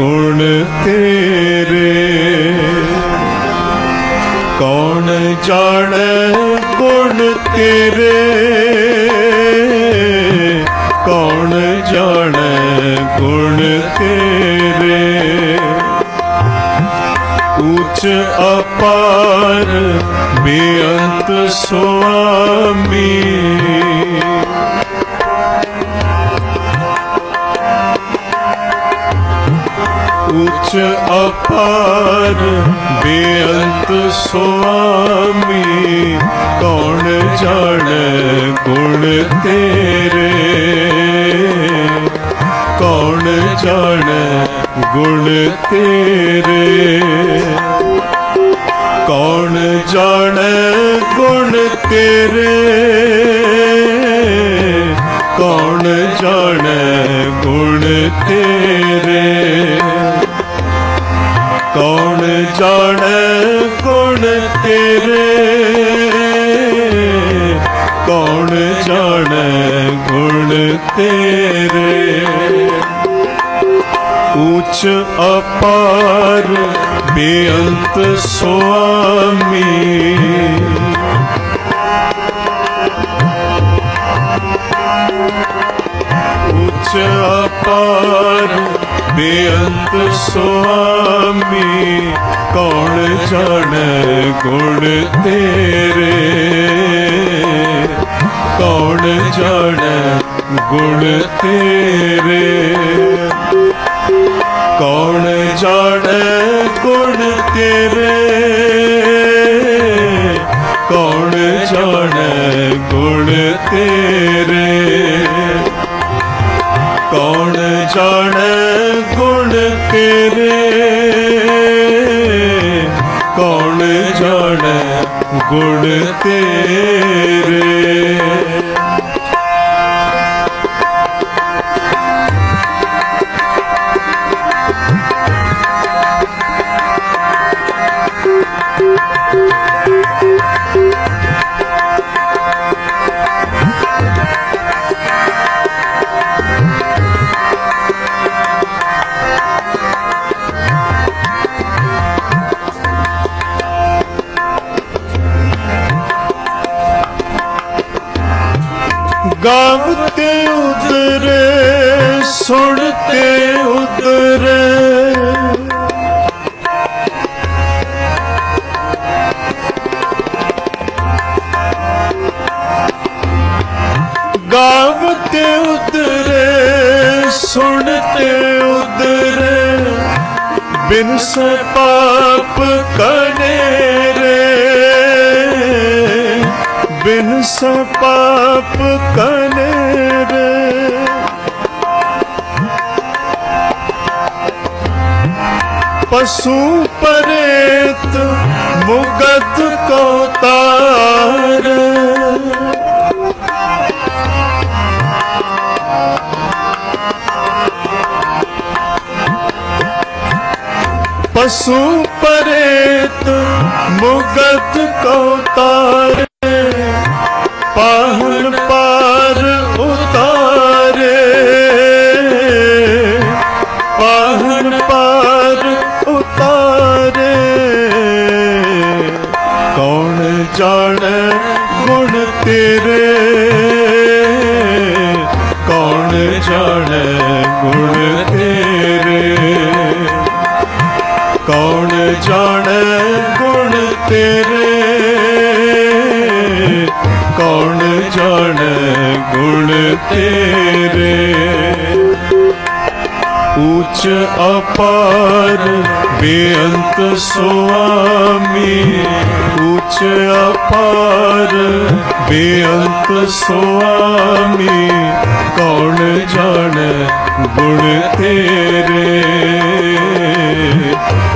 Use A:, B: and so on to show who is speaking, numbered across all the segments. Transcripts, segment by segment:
A: ਗੁਣ ਤੇਰੇ? ਕੌਣ ਜਾਣੈ ਗੁਣ ਤੇਰੇ? ਕੌਣ ਜਾਣੇ ਗੁਣ ਤੇਰੇ? ਉੱਚ ਅਪਾਰ ਬੇਅੰਤ ਸੁਆਮੀ। ਉੱਚ ਅਪਾਰ ਬੇਅੰਤ ਸੁਆਮੀ, ਕੌਣ ਜਾਣੈ ਗੁਣ ਤੇਰੇ? ਕੌਣ ਜਾਣੈ ਗੁਣ ਤੇਰੇ? ਕੌਣ ਜਾਣੈ ਗੁਣ ਤੇਰੇ? ਕੌਣ ਜਾਣੈ ਗੁਣ ਤੇਰੇ? ਜਾਣ ਗੁਣ ਤੇਰੇ? ਕੌਣ ਜਾਣੈ ਗੁਣ ਤੇਰੇ? ਉੱਚ ਅਪਾਰ ਬੇਅੰਤ ਸੁਆਮੀ। ਉੱਚ ਅਪਾਰ ਬੇਅੰਤ ਸੁਆਮੀ, ਕੌਣ ਜਾਣੈ ਗੁਣ ਤੇਰੇ? ਕੌਣ ਜਾਣੈ ਗੁਣ ਤੇਰੇ? ਕੌਣ ਜਾਣੈ ਗੁਣ ਤੇਰੇ? ਕੌਣ ਜਾਣੈ ਗੁਣ ਤੇਰੇ? ਕੌਣ ਜਾਣੈ ਗੁਣ ਤੇਰੇ। ਕੌਣ ਜਾਣ ਗੁਣ ਤੇਰੇ। ਗਾਵਤੇ ਉਦਰੇ ਸੁਣਤੇ ਉਦਰੇ ਗਾਵਤੇ ਉਦਰੇ ਸੁਣਤੇ ਉਦਰੇ ਬਿਨ ਪਾਪ ਕਨੇਰੇ ਬਿਨ ਪਾਪ ਸਪਾਪ ਕਨੇਰੇ ਪਸ਼ੂ ਪਰੇਤ ਮੁਗਤ ਕੋ ਤਾਰ ਪਸ਼ੂ ਪਰੇਤ ਮੁਗਤ ਕੋ ਤਾਰ ਪਾਹਨ ਪਾਰ ਉਤਾਰੇ। ਪਾਹਨ ਪਾਰ ਉਤਾਰੇ। ਕੌਣ ਜਾਣੈ ਗੁਣ ਤੇਰੇ? ਕੌਣ ਜਾਣੈ ਗੁਣ ਤੇਰੇ? ਕੌਣ ਜਾਣੈ ਗੁਣ ਤੇਰੇ? ਜਾਣੈ ਗੁਣ ਤੇਰੇ। ਉੱਚ ਅਪਾਰ ਬੇਅੰਤ ਸੁਆਮੀ। ਉੱਚ ਅਪਾਰ ਬੇਅੰਤ ਸੁਆਮੀ। ਕੌਣ ਜਾਣ ਗੁਣ ਤੇਰੇ?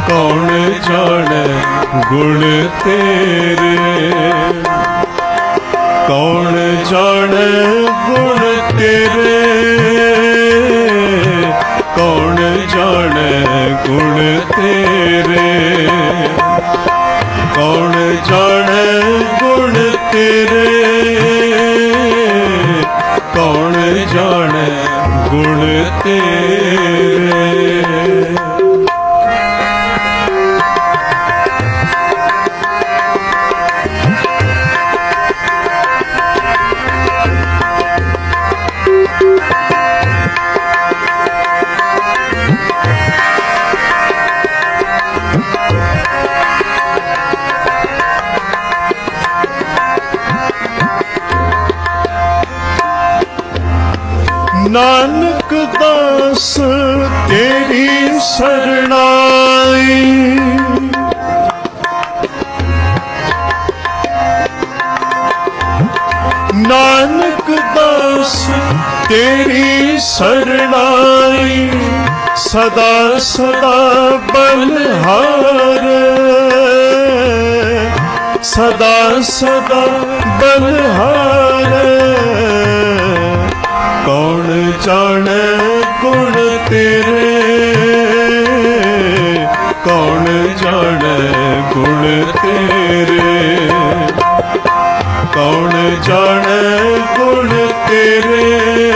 A: ਕੌਣ ਜਾਣ ਗੁਣ ਤੇਰੇ? ਕੌਣ ਜਾਣੈ ਗੁਣ ਤੇਰੇ। ਕੌਣ ਜਾਣੈ ਗੁਣ ਤੇਰੇ। ਕੌਣ ਜਾਣੈ ਗੁਣ ਤੇਰੇ। ਕੌਣ ਜਾਣੈ ਗੁਣ ਤੇਰੇ। ਨਾਨਕ ਦਾਸ ਤੇਰੀ ਸਰਣਾਈ। ਨਾਨਕ ਦਾਸ ਤੇਰੀ ਸਰਣਾਈ ਸਦਾ ਸਦਾ ਬਲਹਾਰ। ਸਦਾ ਸਦਾ ਬਲਹਾਰ। चरण गुण तेरे? कौन जाने गुण तेरे? कौन जाने गुण तेरे?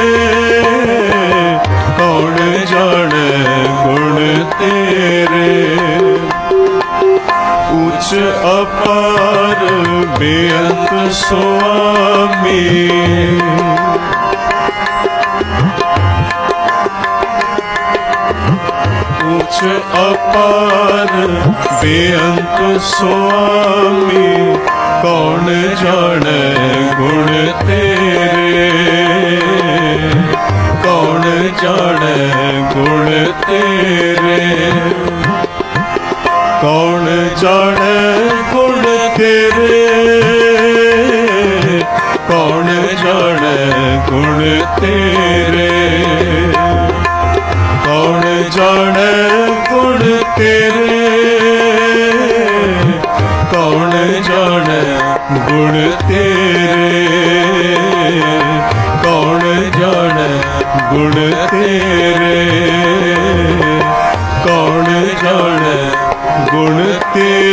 A: कौन जाने गुण तेरे? उच्च अपार बेअंत स्वामी। ऊंच अपार बेअंत स्वामी कौन जाने गुण तेरे कौन जाने गुण तेरे कौन जाने गुण तेरे कौन जाने गुण तेरे जाने गुण तेरे? कौन जाने गुण तेरे? कौन जाने गुण तेरे? कौन जाने गुण तेरे?